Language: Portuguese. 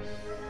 Deus.